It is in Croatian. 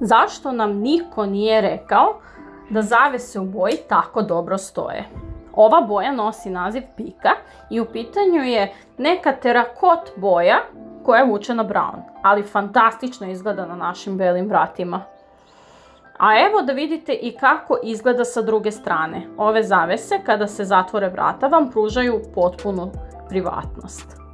Zašto nam niko nije rekao da zavese u boji tako dobro stoje? Ova boja nosi naziv pika i u pitanju je neka terakot boja koja je vučena brown, ali fantastično izgleda na našim belim vratima. A evo da vidite i kako izgleda sa druge strane. Ove zavese kada se zatvore vrata vam pružaju potpunu privatnost.